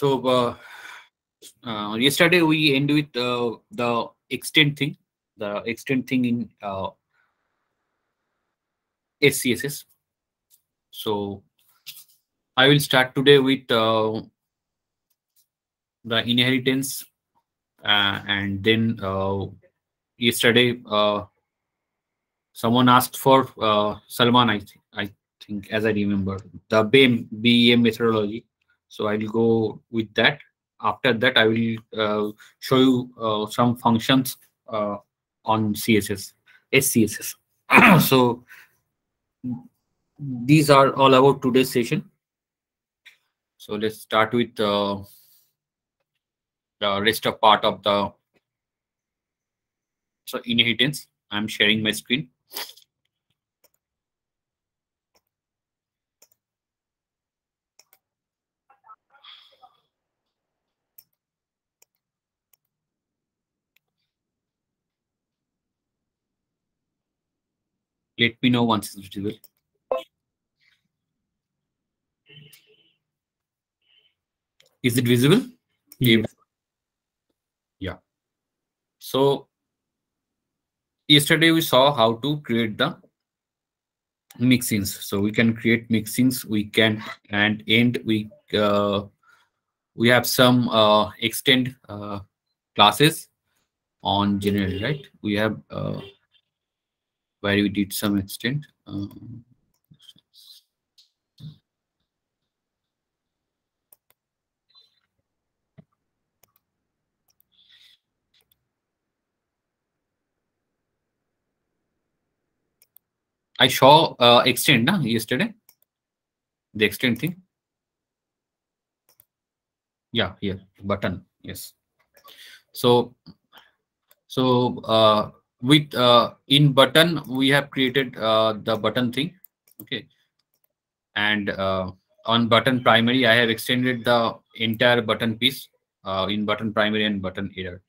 So uh, uh, yesterday we end with uh, the extend thing, the extend thing in uh, SCSS. So I will start today with uh, the inheritance uh, and then uh, yesterday someone asked for Salman, I, I think, as I remember, the BEM, BEM methodology. So I will go with that. After that, I will uh, show you uh, some functions uh, on CSS, SCSS. so these are all about today's session. So let's start with uh, the rest of part of the so inheritance. I'm sharing my screen. Let me know once it's visible. Is it visible? Yes. Yeah. So yesterday we saw how to create the mixins. So we can create mixins. We can and end we uh, we have some uh, extend uh, classes on general, right? We have uh, where we did some extend. Um, I saw uh, extend na, yesterday. The extend thing. Yeah, here button. Yes. So, so uh, with uh, in button we have created uh, the button thing. Okay, and uh, on button primary I have extended the entire button piece uh, in button primary and button error.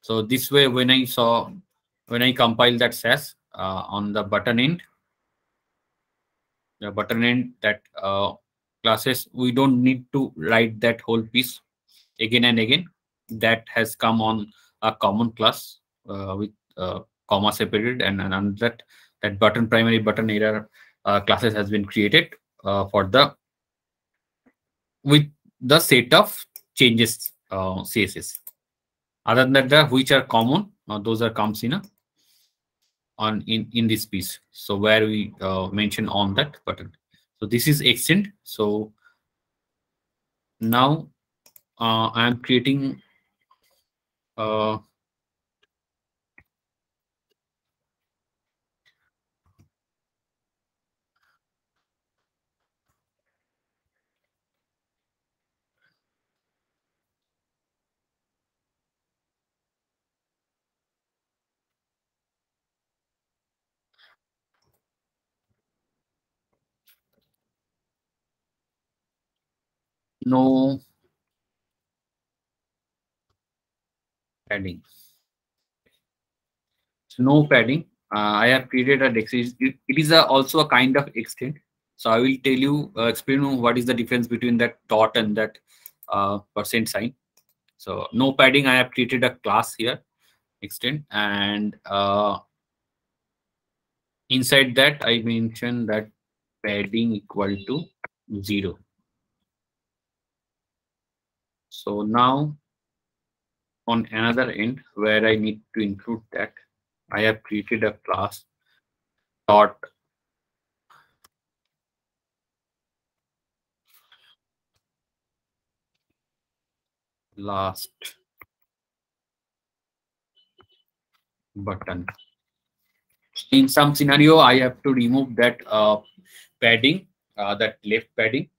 So this way, when I saw when I compile that Sass uh, on the button end, the button end that uh, classes we don't need to write that whole piece again and again that has come on a common class with uh, comma separated and, and that that button primary button error uh, classes has been created uh, for the with the set of changes uh, css other than that which are common uh, those are comes in a on in in this piece. So where we uh, mention on that button. So this is extend. So now uh, i am creating no padding. So no padding. Uh, I have created a dex. It, it is a, also a kind of extend. So I will tell you, uh, explain what is the difference between that dot and that uh, percent sign. So no padding. I have created a class here, extend, and uh, inside that I mentioned that padding equal to zero. So now on another end where I need to include that, I have created a class dot last button. In some scenario, I have to remove that uh, padding, uh, that left padding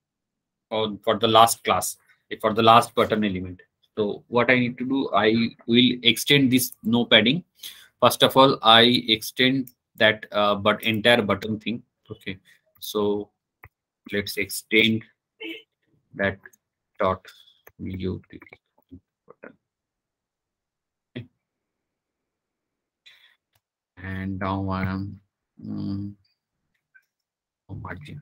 on, for the last class, for the last button element. So what I need to do, I will extend this no padding. First of all, I extend that uh, but entire button thing. Okay, so let's extend that dot view button. Okay. And now I am um, margin.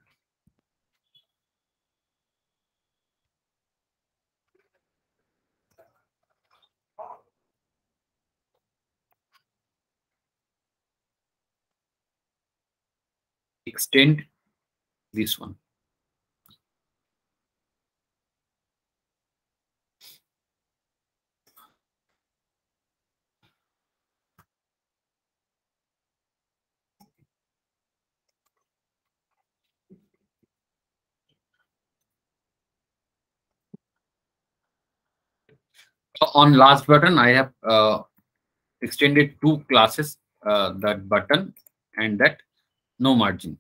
Extend this one. on last button, I have uh, extended two classes, uh, that button and that no margin.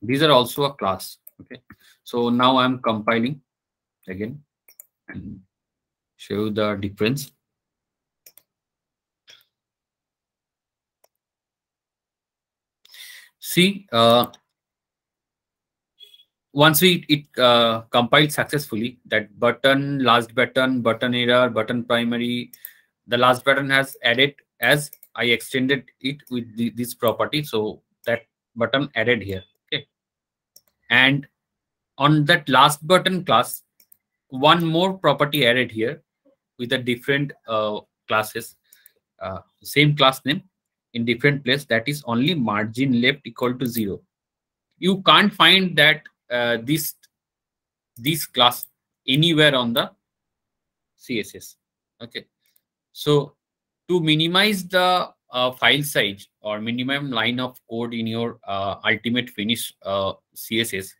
These are also a class. Okay. So now I'm compiling again and show the difference. See, uh, once we it uh, compiled successfully, that button, last button, button error, button primary, the last button has added as I extended it with the, this property. So button added here. Okay. And on that last button class, one more property added here with a different uh, classes, uh, same class name in different place that is only margin left equal to zero. You can't find that uh, this this class anywhere on the css okay so to minimize the uh, file size or minimum line of code in your uh, ultimate finish uh, css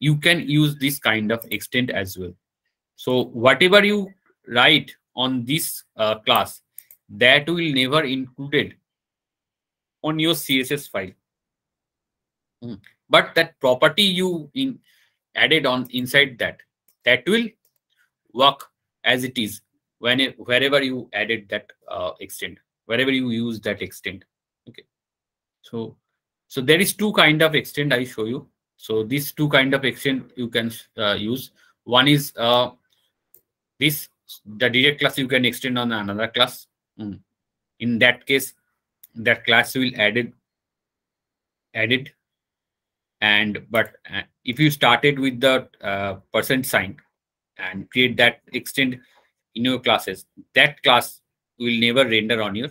you can use this kind of extend as well. So whatever you write on this uh, class that will never included on your css file. Mm but that property you in added on inside that that will work as it is when wherever you added that uh, extend wherever you use that extend so so there is two kind of extend i show you. So these two kind of extend you can uh, use. One is uh, this the direct class you can extend on another class. Mm. in that case that class will added added. And but uh, if you started with the uh, percent sign and create that extend in your classes that class will never render on your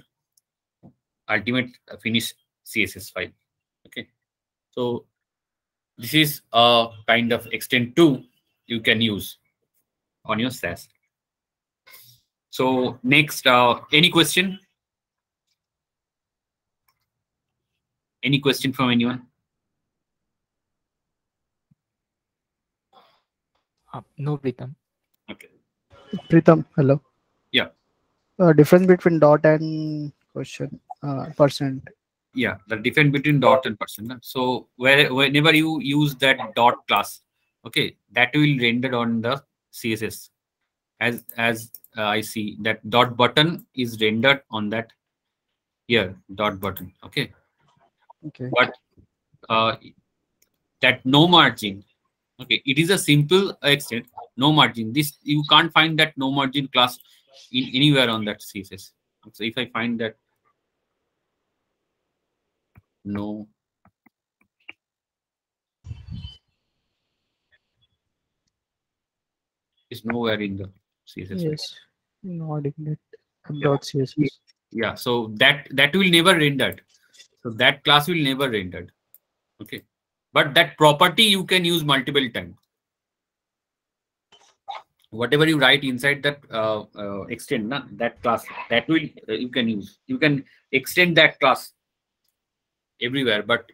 ultimate finish css file okay so this is a kind of extend 2 you can use on your Sass. So next, uh, any question? Any question from anyone? Uh, no, Pritam. Okay. Pritam, hello. Yeah. Uh, difference between dot and question uh, percent. Yeah, the difference between dot and percent. So where whenever you use that dot class, okay, that will render on the CSS. As as uh, I see that dot button is rendered on that here dot button. Okay. Okay. But uh, that no margin okay it is a simple extend no margin this you can't find that no margin class in anywhere on that css so if i find that no. Is nowhere in the css Yes. Not in it. Dot CSS. yeah so that that will never rendered so that class will never rendered okay. But that property you can use multiple times whatever you write inside that uh, uh, extend na, that class that will uh, you can use. You can extend that class everywhere but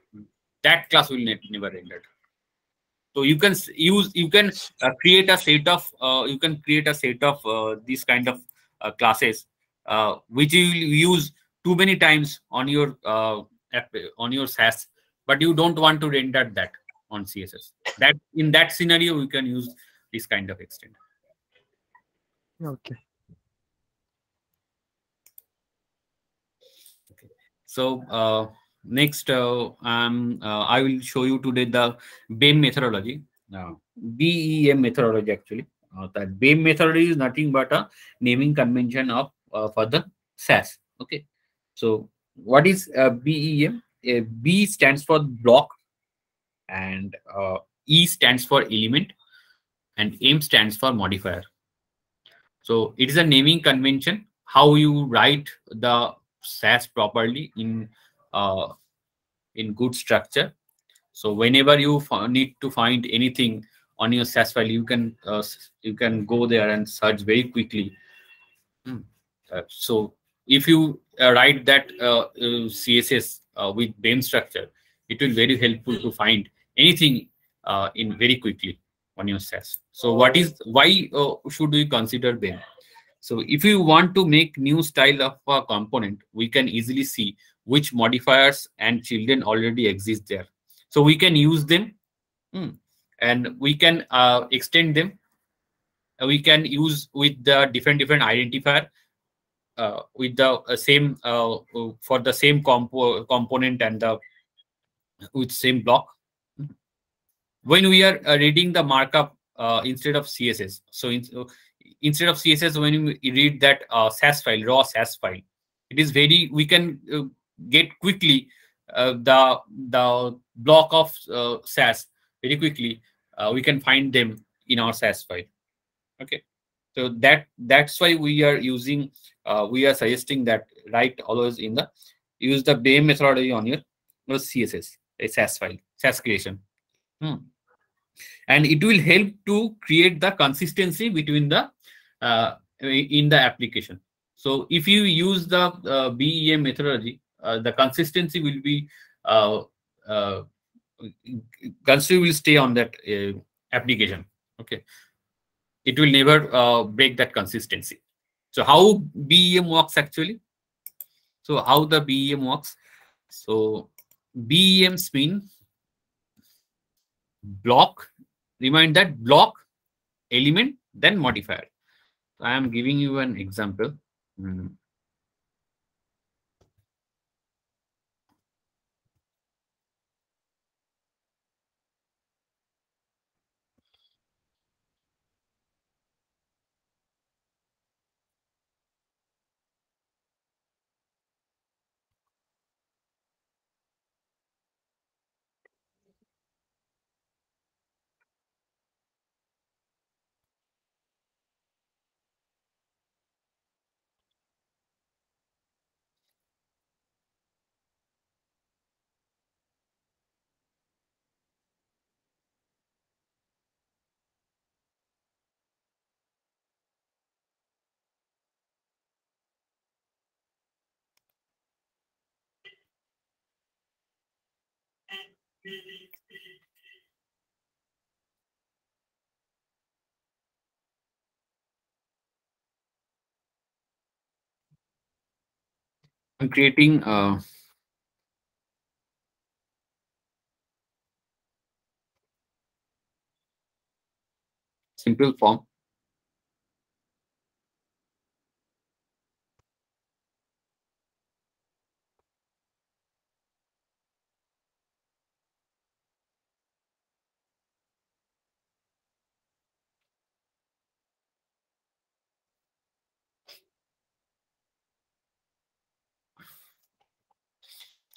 that class will ne never rendered so you can use you can uh, create a set of uh, you can create a set of uh, these kind of uh, classes uh, which you will use too many times on your uh, app, on your Sass, but you don't want to render that on CSS. That in that scenario, you can use this kind of extend. Okay. Okay. So uh, next, uh, um, uh, I will show you today the BEM methodology. BEM methodology actually. Uh, that BEM methodology is nothing but a naming convention of for the Sass. Okay. So what is BEM? B stands for block, and E stands for element, and M stands for modifier. So it is a naming convention. How you write the Sass properly in uh, in good structure. So whenever you need to find anything on your Sass file, you can uh, you can go there and search very quickly. Hmm. Uh, so if you uh, write that uh, uh, CSS uh, with BEM structure, it will very helpful to find anything uh, in very quickly on your Sass. So what is why uh, should we consider BEM? So if you want to make new style of a component, we can easily see which modifiers and children already exist there. So we can use them hmm, and we can uh, extend them. We can use with the different different identifier uh, with the uh, same uh, for the same compo component and the with same block. When we are uh, reading the markup uh, instead of CSS, so in, uh, instead of css when we read that sas file raw sas file it is very we can get quickly uh, the the block of uh, sas very quickly uh, we can find them in our sas file okay so that that's why we are using uh, we are suggesting that write always in the use the BEM methodology on your, your css a sas file sas creation Hmm. and it will help to create the consistency between the uh, in the application. So if you use the uh, BEM methodology, the consistency will be uh, uh, consistency will stay on that uh, application. Okay, it will never uh, break that consistency. So how BEM works actually? So how the BEM works? So BEMs mean block. Remind that block element then modifier. I am giving you an example. Mm. I'm creating a simple form.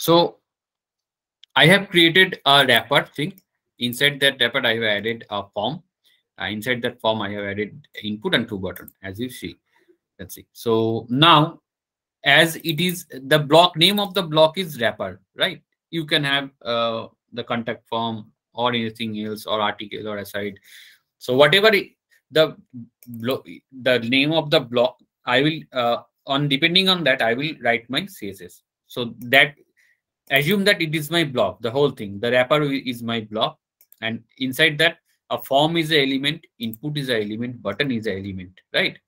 So I have created a wrapper thing. Inside that wrapper, I have added a form. Uh, inside that form, I have added input and two button, as you see. Let's see. So now, as it is the block name of the block is wrapper, right? You can have uh, the contact form or anything else or article or aside. So whatever it, the the name of the block, I will uh, on depending on that, I will write my CSS. So that assume that it is my block, the whole thing. The wrapper is my block, and inside that, a form is an element, input is an element, button is an element, right?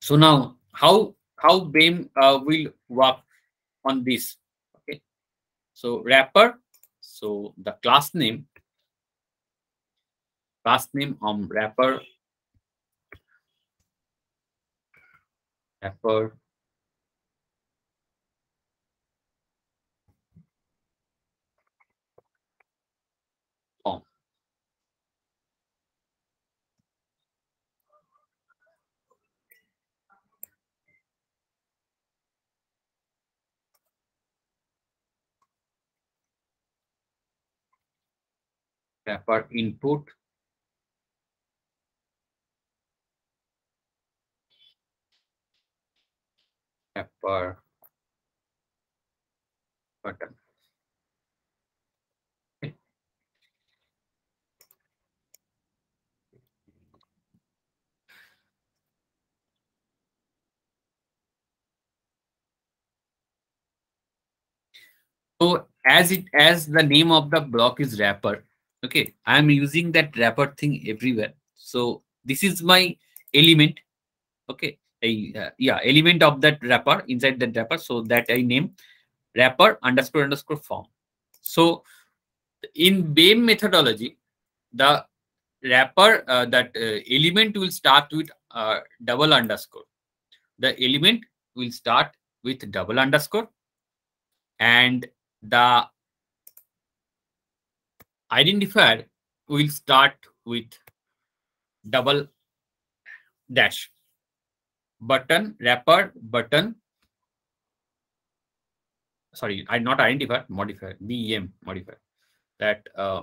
So now, how how BEM uh, will work on this? Okay, so wrapper. So the class name, class name on wrapper, wrapper wrapper input. Wrapper button So as it as the name of the block is wrapper, okay, I am using that wrapper thing everywhere. So this is my element, okay, a uh, yeah element of that wrapper inside that wrapper. So that I name wrapper underscore underscore form. So in BEM methodology, the wrapper uh, that uh, element will start with uh, double underscore. The element will start with double underscore and the identifier will start with double dash. Button wrapper button. Sorry i not identifier modifier bem modifier. That uh,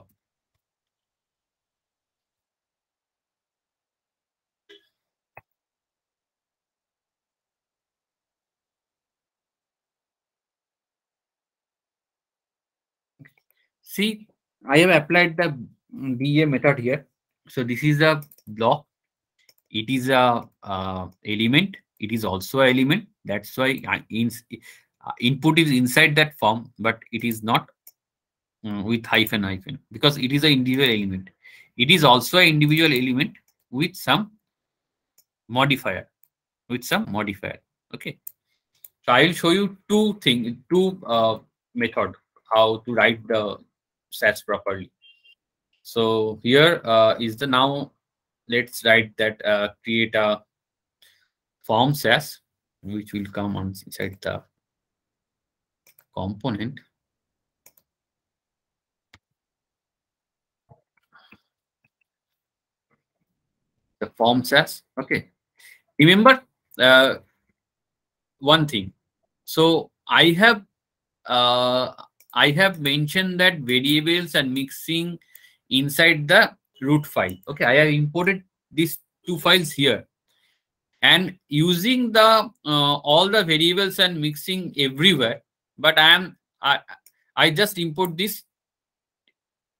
See, I have applied the BA method here. So this is a block. It is a uh, element. It is also a element. That's why in, uh, input is inside that form, but it is not um, with hyphen hyphen because it is an individual element. It is also an individual element with some modifier, with some modifier. Okay. So I will show you two things, two uh, method how to write the sets properly. So here uh, is the now let's write that uh, create a form Sass which will come on inside the component. The form Sass. Okay. Remember uh, one thing. So I have uh, I have mentioned that variables and mixin inside the root file. Okay, I have imported these two files here and using the uh, all the variables and mixin everywhere. But I am I I just import this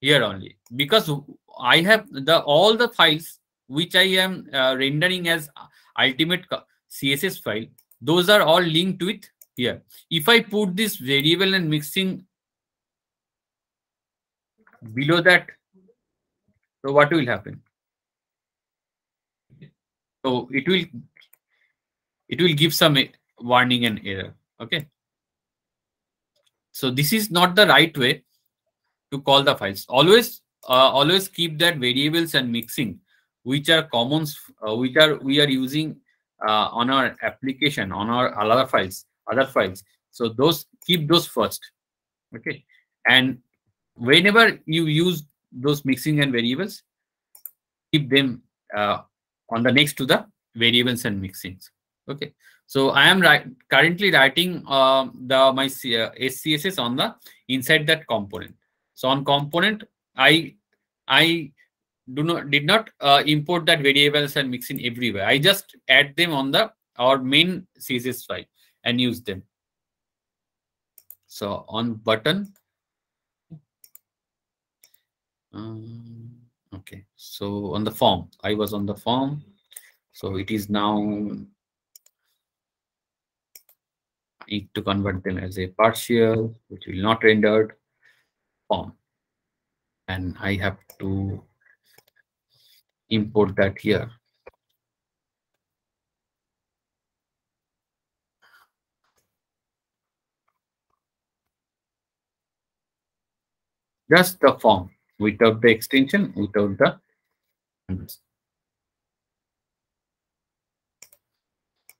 here only because I have the all the files which I am uh, rendering as ultimate CSS file. Those are all linked with here. If I put this variable and mixin below that so what will happen? So it will it will give some warning and error okay? So this is not the right way to call the files. Always uh, always keep that variables and mixin which are commons uh, which are we are using uh, on our application on our other files other files. So those keep those first okay? And whenever you use those mixin and variables, keep them uh, on the next to the variables and mixins. Okay. So I am currently writing uh, the my uh, SCSS on the inside that component. So on component, I I do not did not uh, import that variables and mixin everywhere. I just add them on the our main CSS file and use them. So on button, um, okay, so on the form, I was on the form. So it is now I need to convert them as a partial, which will not rendered form. And I have to import that here. Just the form without the extension, without the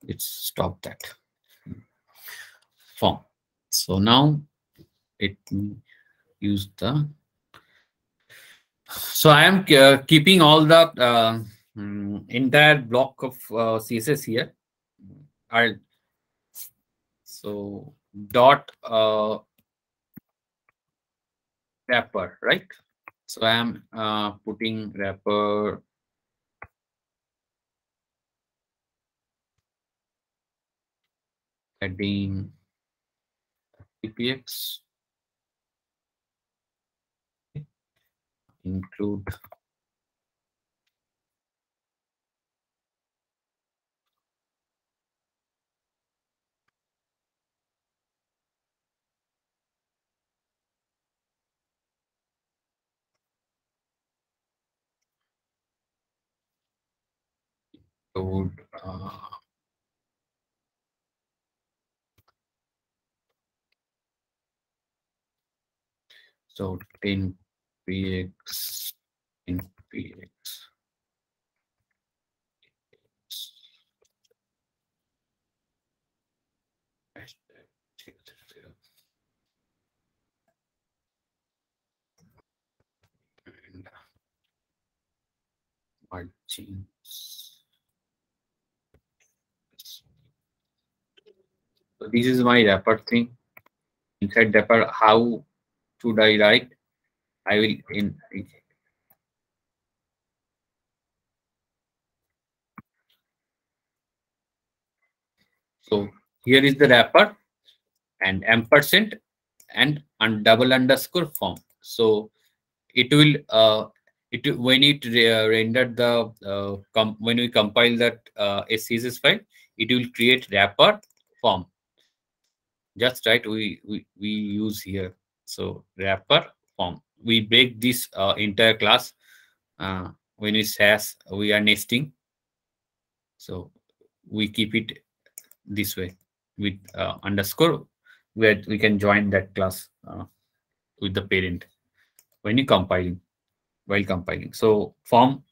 let's stop that form. So now it use the so I am uh, keeping all the uh, entire block of uh, CSS here. I so dot uh, wrapper, right? So I am uh, putting wrapper. Adding PPX include uh, so 10 px in px Hashtag zero zero zero. and margins. So this is my wrapper thing. Inside wrapper, how should I write? I will in so here is the wrapper and ampersand and double underscore form. So it will uh, it when it uh, rendered the uh, when we compile that uh, file, it will create wrapper form. Just right, we we we use here. So wrapper form. We break this uh, entire class uh, when it says we are nesting. So we keep it this way with uh, underscore where we can join that class uh, with the parent when you compiling while compiling so form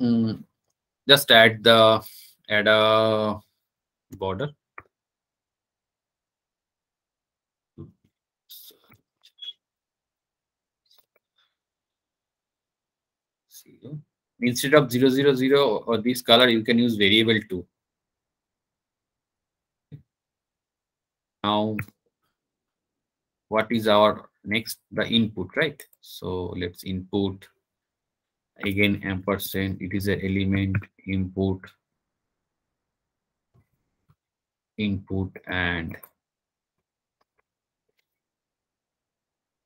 mm, just add the add a border Zero. instead of 000 or this color you can use variable 2 now what is our next the input right? So let's input. Again ampersand it is an element input. Input and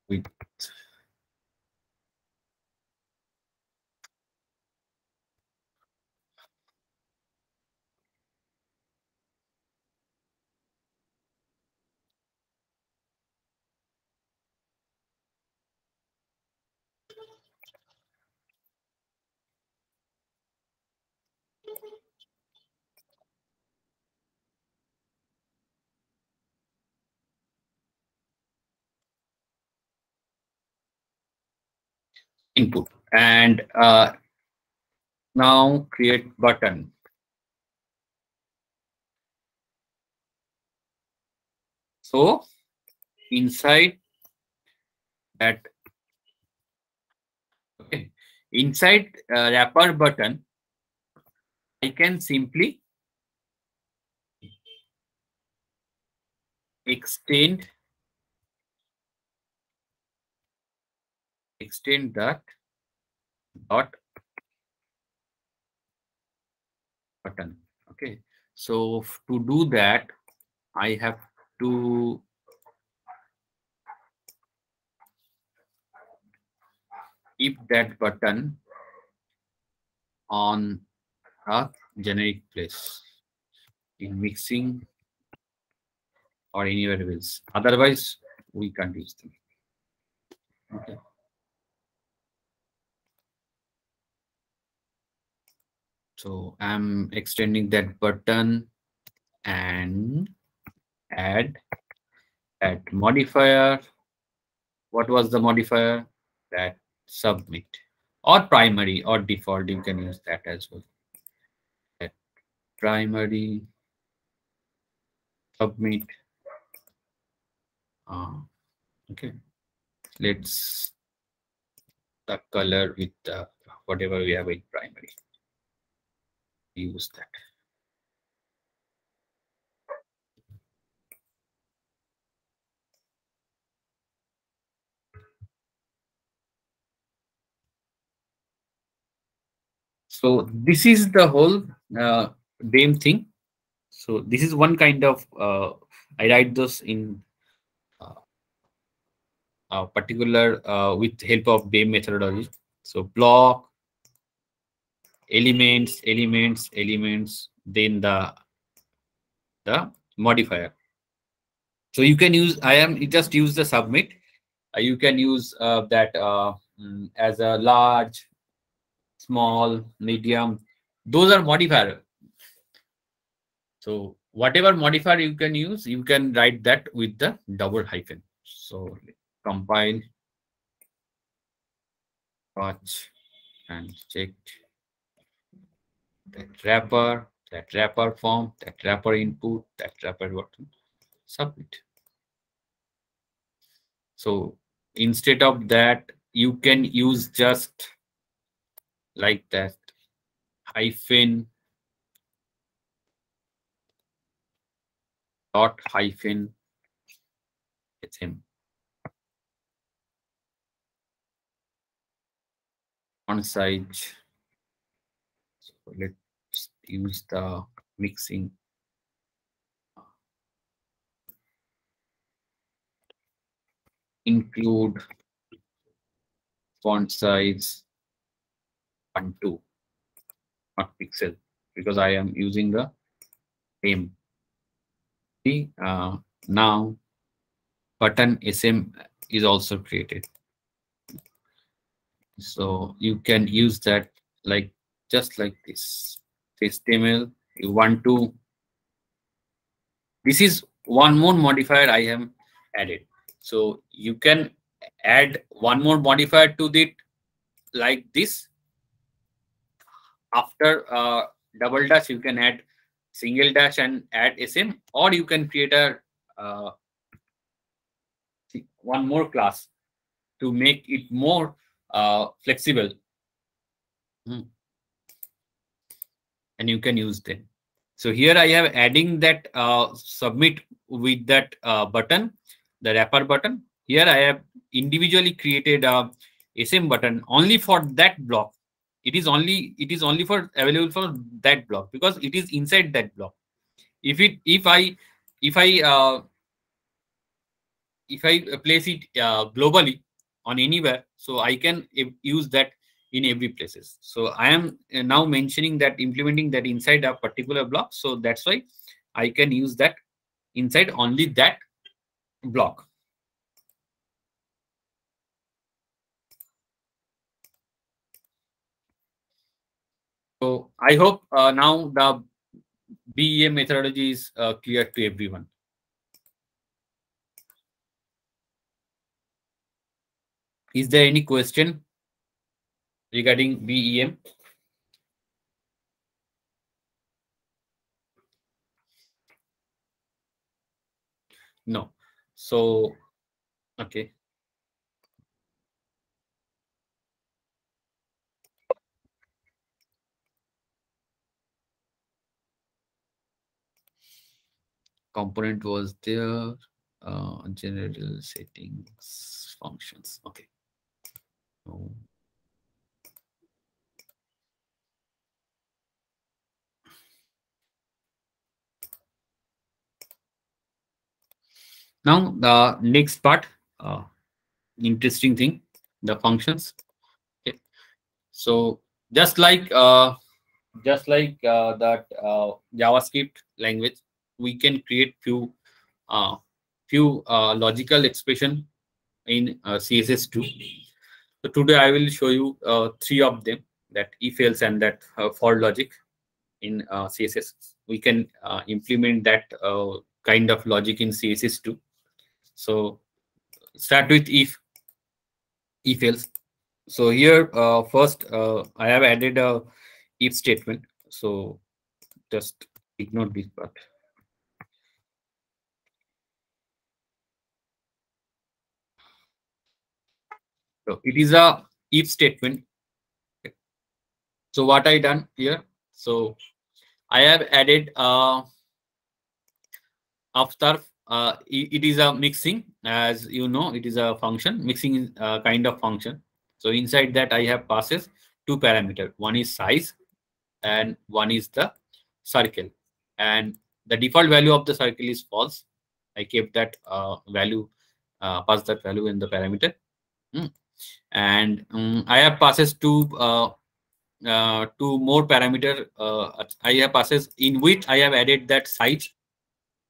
with input. And uh, now create button. So inside that okay inside uh, wrapper button i can simply extend extend that dot button. Okay. So to do that i have to keep that button on a generic place in mixin or anywhere else. Otherwise we can't use them. Okay So I'm extending that button and add add modifier. What was the modifier? That submit or primary or default. You can use that as well. That primary submit. Uh, okay. Let's the color with whatever we have in primary use that. So this is the whole uh, BEM thing. So this is one kind of, uh, I write this in uh, a particular uh, with help of BEM methodology. So block, elements, elements, elements, then the the modifier. So you can use I am just use the submit. Uh, you can use uh, that uh, mm, as a large small, medium. Those are modifier. So whatever modifier you can use, you can write that with the double hyphen. So compile, watch, and check that wrapper, that wrapper form, that wrapper input, that wrapper button, submit. So instead of that, you can use just like that hyphen dot hyphen sm on size. Let's use the mixin. Include font size one two, not pixel, because I am using the same. See, uh, now button SM is also created. So you can use that like just like this. HTML, you want to. This is one more modifier I have added. So you can add one more modifier to it like this. After uh, double dash, you can add single dash and add SM, or you can create a uh, one more class to make it more uh, flexible. Hmm. And you can use them. So here I have adding that uh, submit with that uh, button, the wrapper button. Here I have individually created a SM button only for that block. It is only it is only for available for that block because it is inside that block. If it if I if I uh, if I place it uh, globally on anywhere, so I can use that in every places. So I am uh, now mentioning that implementing that inside a particular block. So that's why I can use that inside only that block. So I hope uh, now the BEM methodology is uh, clear to everyone. Is there any question regarding BEM? No. So, okay. Component was there, uh, general settings, functions. Okay. Oh. Now the next part, uh, interesting thing, the functions. Okay. So just like uh, just like uh, that uh, JavaScript language, we can create few uh, few uh, logical expression in uh, CSS2. So today I will show you uh, three of them that if else and that uh, for logic in uh, CSS. We can uh, implement that uh, kind of logic in CSS2. So start with if, if else. So here uh, first uh, I have added a if statement. So just ignore this part. So it is a if statement. So what I done here? So I have added uh, after uh, it, it is a mixin as you know it is a function mixin is a kind of function. So inside that I have passes two parameter. One is size and one is the circle and the default value of the circle is false. I kept that uh, value, uh, pass that value in the parameter. Hmm and um, I have passes two uh, uh, two more parameter. Uh, I have passes in which I have added that size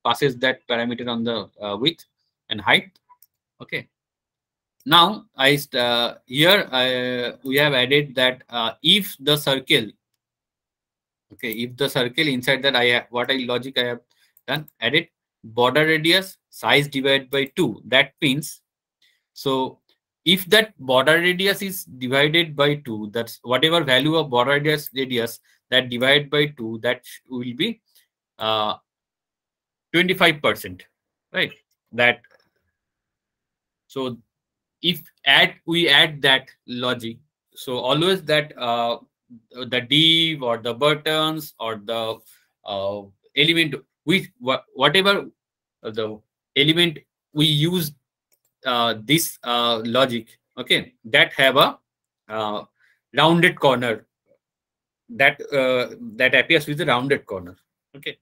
passes that parameter on the uh, width and height. Okay, now I uh, here uh, we have added that uh, if the circle, okay, if the circle inside that I have what I logic I have done added border radius size divided by two. That means so if that border radius is divided by two, that's whatever value of border radius radius that divided by two that will be uh 25 percent right? That so if add we add that logic so always that uh, the div or the buttons or the uh, element wha- whatever the element we use uh, this uh, logic okay that have a uh, rounded corner. That uh, that appears with a rounded corner okay?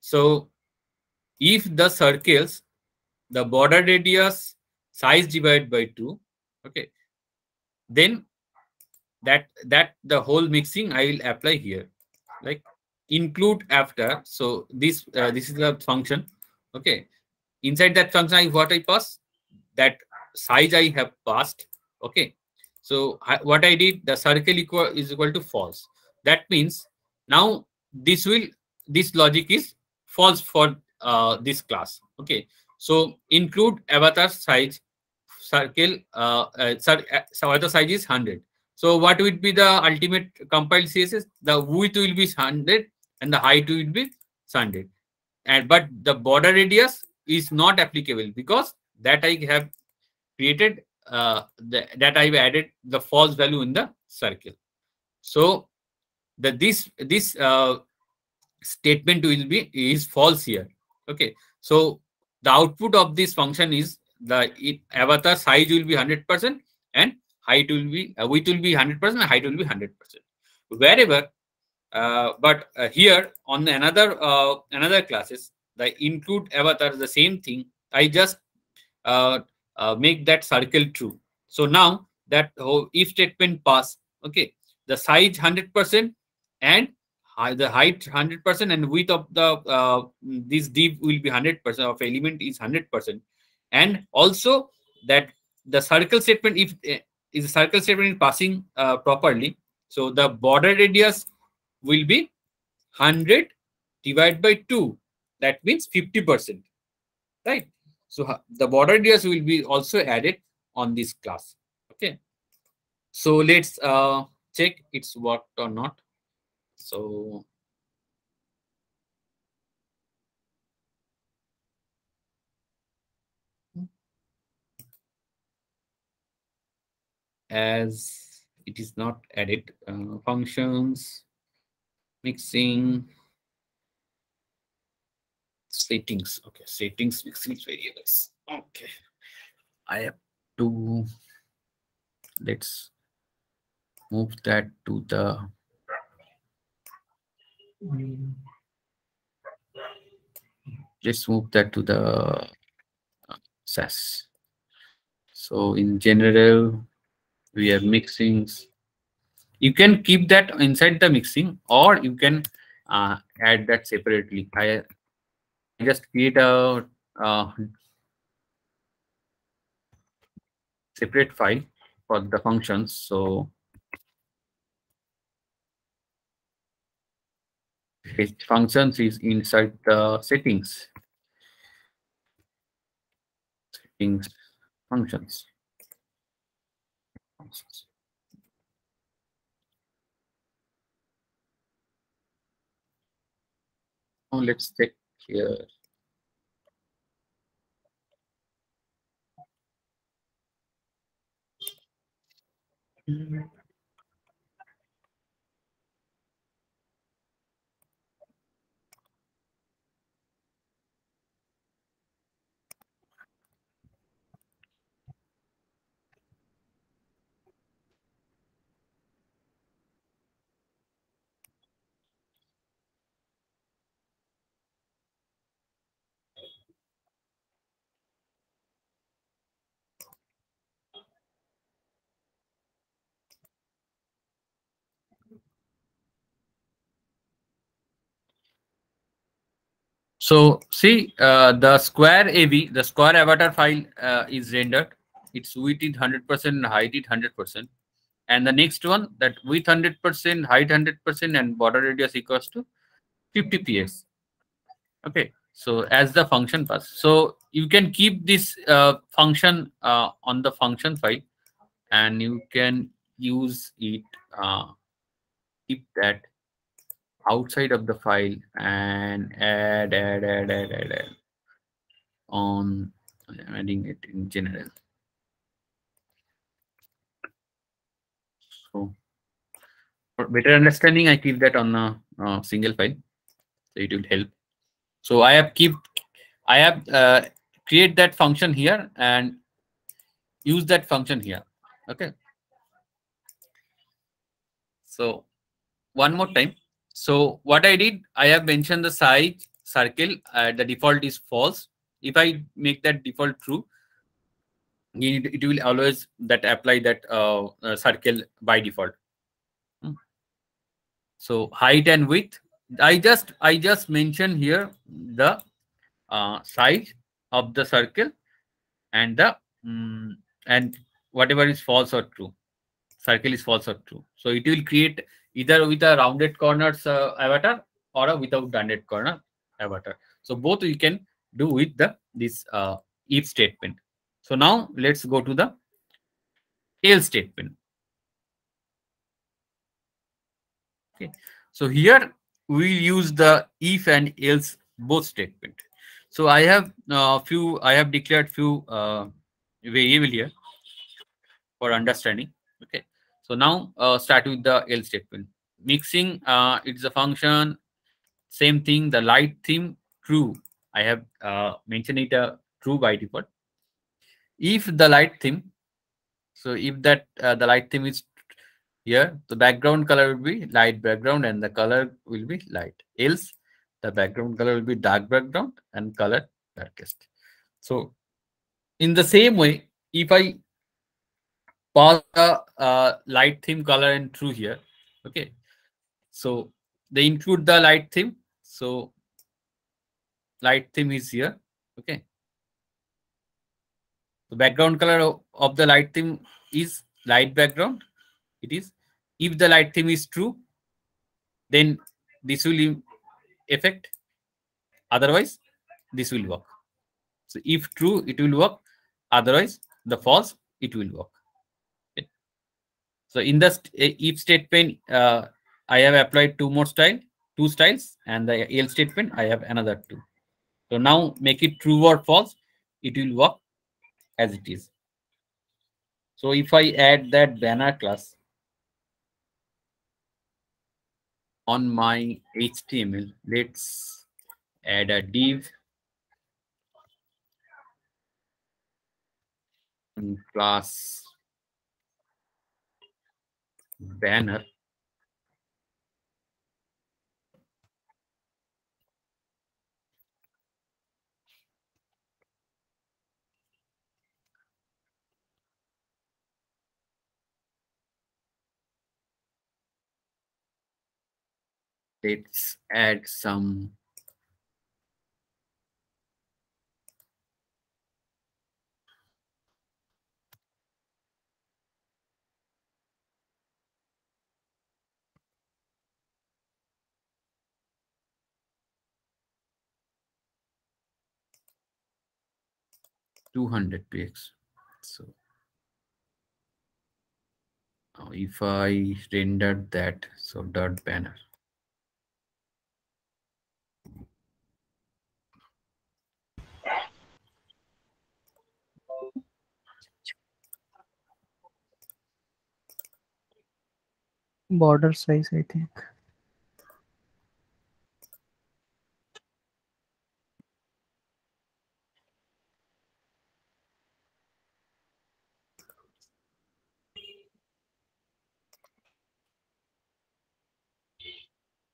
So if the circles the border radius size divided by 2 okay then that that the whole mixin i will apply here like include after. So this uh, this is the function okay. Inside that function I, what i pass? That size i have passed okay. So I, what i did the circle equal is equal to false. That means now this will this logic is false for uh, this class. Okay. So include avatar size circle uh, uh, uh, avatar size is 100 so what would be the ultimate compiled css the width will be 100 and the height will be 100 and but the border radius is not applicable because that i have created uh, the, that i've added the false value in the circle. So the this this uh, statement will be is false here okay. So the output of this function is the it, avatar size will be 100% and height will be uh, width will be 100% and height will be 100% wherever uh, but uh, here on another uh, another classes the include avatar the same thing. I just uh, uh, make that circle true. So now that if statement pass. Okay. The size 100% and the height 100% and width of the uh, this div will be 100% of element is 100% and also that the circle statement if uh, is circle statement is passing uh, properly so the border radius will be 100 divided by 2 that means 50% right? So the border radius will be also added on this class okay? So let's uh, check it's worked or not so as it is not added uh, functions mixin settings. Okay settings mixin variables. Okay. I have to let's move that to the let's move that to the uh, Sass. So in general, we have mixins. You can keep that inside the mixin or you can uh, add that separately. I I just create a uh, separate file for the functions. So its functions is inside the settings. Settings functions. Now let's check here. So see uh, the square AV, the square avatar file uh, is rendered. its width is 100% and height is 100%. And the next one that width 100%, height 100% and border radius equals to 50 ps. Okay, so as the function pass. So you can keep this uh, function uh, on the function file and you can use it, uh, keep that outside of the file and add, add, add, add, add, add on adding it in general. So for better understanding, I keep that on a uh, single file. So it will help. So I have keep, I have uh, create that function here and use that function here. Okay. So one more time. So what I did, I have mentioned the size circle. Uh, the default is false. If I make that default true, it, it will always that apply that uh, uh, circle by default. Hmm. So height and width. I just I just mentioned here the uh, size of the circle and the um, and whatever is false or true circle is false or true so it will create either with a rounded corners uh, avatar or a without rounded corner avatar. So both you can do with the this uh, if statement. So now let's go to the else statement. Okay. So here we use the if and else both statement. So i have a uh, few i have declared few uh, variable here for understanding. Okay so now uh, start with the else statement. Mixin uh, it's a function same thing the light theme true. I have uh, mentioned it uh, true by default. If the light theme so if that uh, the light theme is here the background color will be light background and the color will be light. Else the background color will be dark background and color darkest. So in the same way if i pass the uh, light theme color and true here. Okay. So they include the light theme. So light theme is here. Okay. The background color of, the light theme is light background. It is if the light theme is true then this will affect otherwise this will work. So if true it will work. Otherwise the false it will work. So in the st if statement uh, i have applied two more style two styles and the else statement i have another two. So now make it true or false it will work as it is. So if i add that banner class on my HTML, let's add a div class banner. let's add some Two hundred px. So now if I render that, so dot banner. border size i think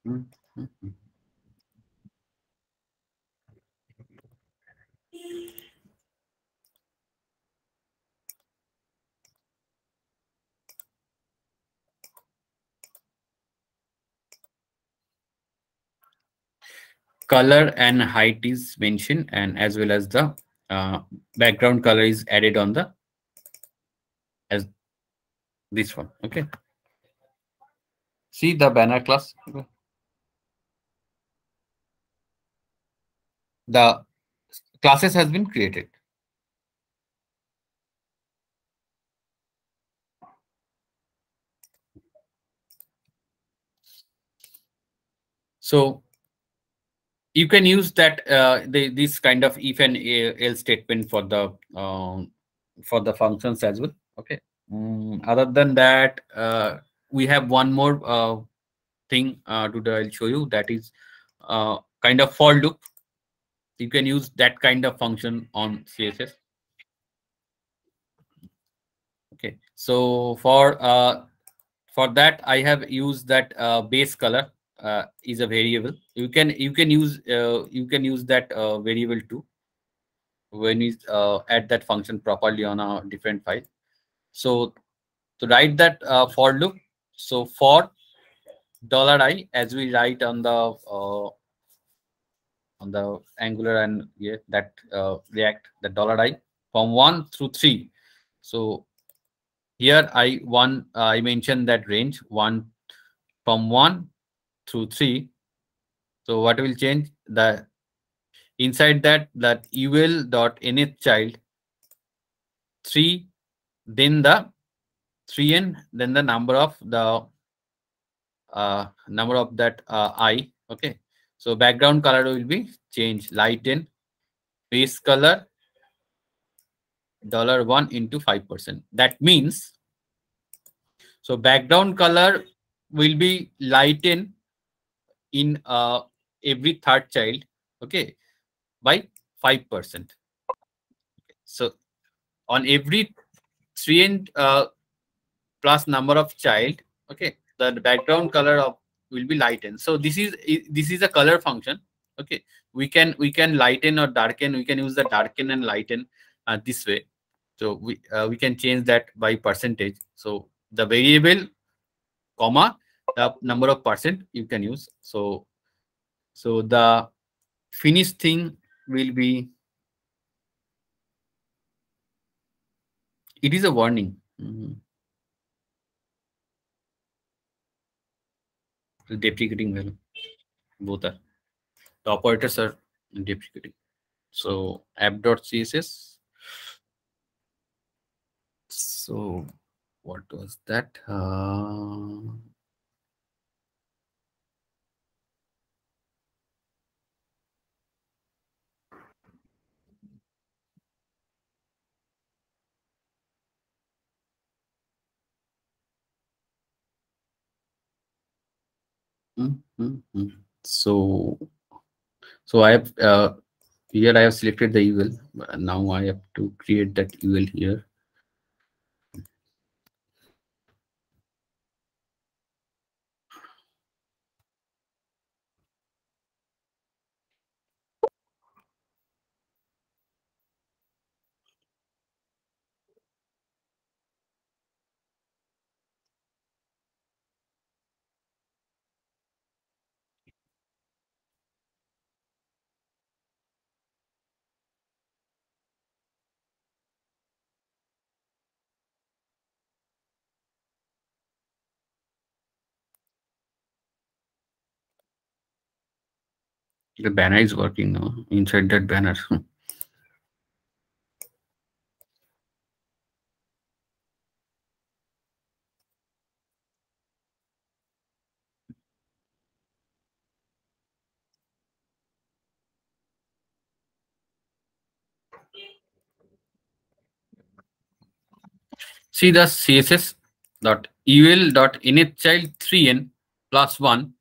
Mm -hmm. Color and height is mentioned and as well as the uh, background color is added on the as this one. Okay. See the banner class. The classes has been created. So you can use that uh, the, this kind of if and else statement for the um, for the functions as well. Okay. Mm, other than that, uh, we have one more uh, thing uh, to I'll show you that is uh, kind of for loop. You can use that kind of function on CSS. Okay. So for uh, for that, I have used that uh, base color uh, is a variable. You can you can use uh, you can use that uh, variable too when you uh, add that function properly on a different file. So to write that uh, for loop so for dollar i as we write on the uh, on the angular and yeah that react the dollar i from 1 through 3 so here i one i mentioned that range 1 from 1 through 3 so what will change? The inside that that ul dot nth child 3 then the 3n then the number of the uh, number of that uh, i okay? So background color will be changed. Lighten base color dollar one into five percent. That means so background color will be lighten in uh, every third child okay by 5% so on every three and uh, plus number of child okay the background color of will be lightened. So this is this is a color function okay. We can we can lighten or darken we can use the darken and lighten uh, this way. So we uh, we can change that by percentage. So the variable comma the number of percent you can use. So so the finished thing will be it is a warning. Mhm. The deprecating value. Both are. The operators are deprecating. So app.css so what was that? Uh, So, so I have uh, here I have selected the UL. Now I have to create that UL here. The banner is working now inside that banner. See the CSS dot ul dot nth child 3n plus 1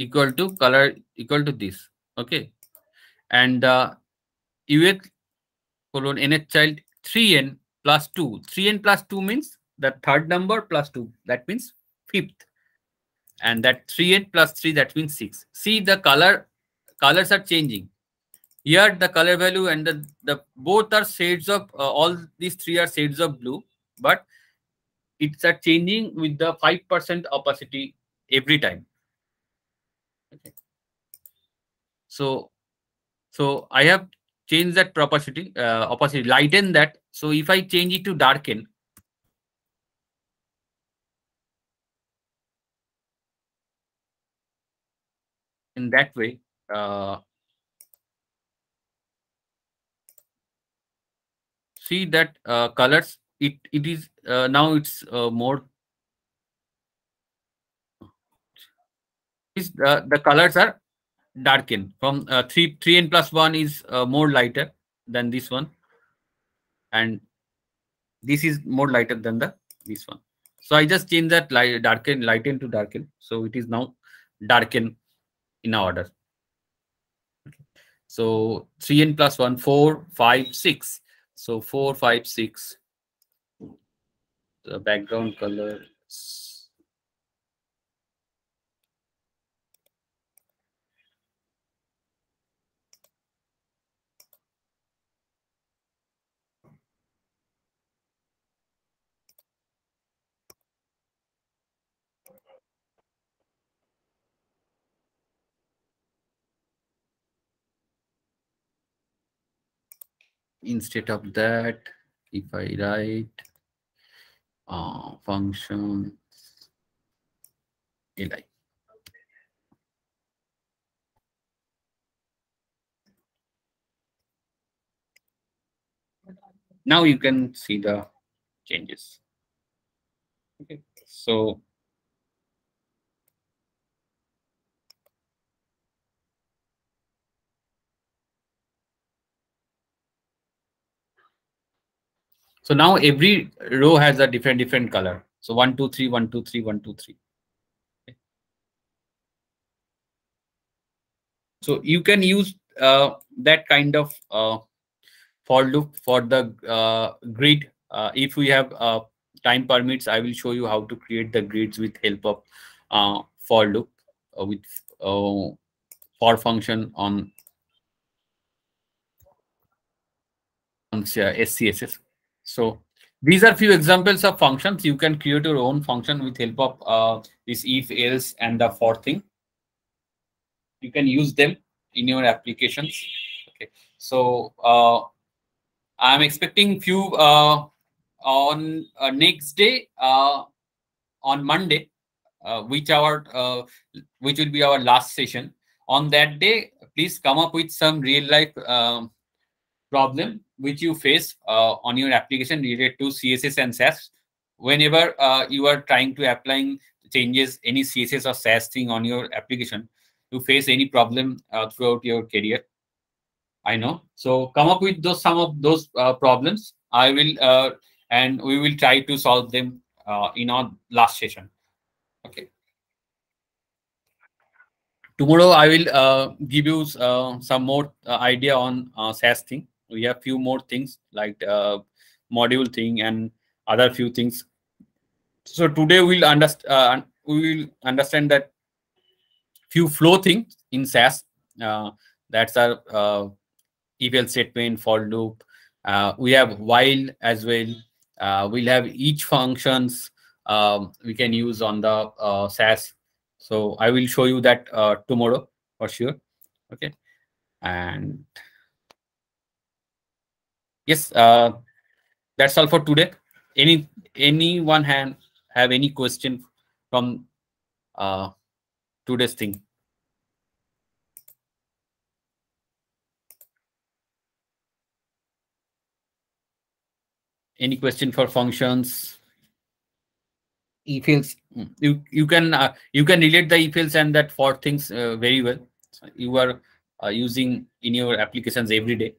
equal to color equal to this. Okay. And the uh, colon nth child 3n plus 2. 3n plus 2 means the third number plus 2. That means fifth. And that 3n plus 3 that means 6. See the color colors are changing. Here the color value and the, the both are shades of uh, all these three are shades of blue, but it's a changing with the 5% opacity every time okay. So so i have changed that opacity uh, opacity lighten that. So if i change it to darken in that way uh, see that uh, colors it it is uh, now it's uh, more is uh, the colors are darkened from uh, 3 3n plus 1 is uh, more lighter than this one. And this is more lighter than the this one. So i just change that light darken lighten to darken so it is now darken in order. Okay. so 3n plus 1 4 5 6 so 4 5 6 the background color instead of that if i write uh, function li now you can see the changes. Okay so So now every row has a different different color. So one, two, three, one, two, three, one, two, three. Okay. So you can use uh, that kind of uh, for loop for the uh, grid. Uh, if we have uh, time permits, I will show you how to create the grids with help of uh, for loop with for function on on SCSS. So these are few examples of functions. You can create your own function with help of uh, this if, else, and the for thing. You can use them in your applications. Okay. So uh, I'm expecting few uh, on uh, next day uh, on Monday, uh, which our uh, which will be our last session. On that day, please come up with some real life um, problem which you face uh, on your application related to CSS and Sass. Whenever uh, you are trying to applying changes any CSS or Sass thing on your application, you face any problem uh, throughout your career. I know. So come up with those some of those problems. I will and we will try to solve them uh, in our last session. Okay. Tomorrow I will uh, give you uh, some more idea on Sass thing. We have few more things like uh, module thing and other few things. So today we'll understand uh, we will understand that few flow things in Sass. Uh, that's our uh, statement, for loop. Uh, we have while as well. Uh, we'll have each functions um, we can use on the uh, Sass. So I will show you that uh, tomorrow for sure. Okay. And yes, uh, that's all for today. Any anyone hand have any question from uh, today's thing? Any question for functions? If you you can uh, you can relate the if and that for things uh, very well. So you are uh, using in your applications every day.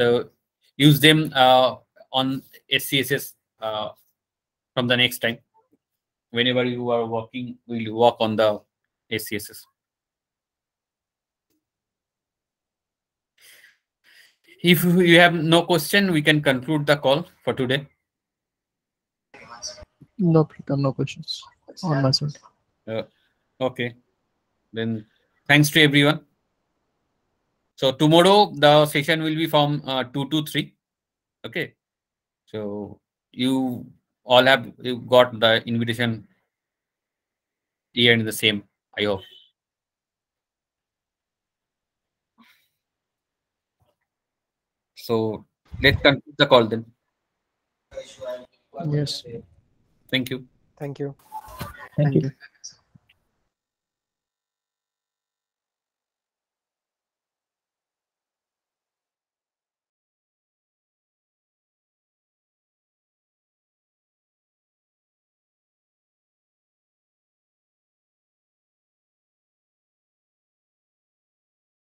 So use them uh, on SCSS uh, from the next time. Whenever you are working, we'll work on the SCSS. If you have no question, we can conclude the call for today. No, Pritam, no questions on my side. Uh, okay. Then thanks to everyone. So tomorrow the session will be from uh, 2 to 3. Okay. So you all have you got the invitation here in the same, I hope. So let's conclude the call then. Yes. Thank you. Thank you. Thank Thank you. you.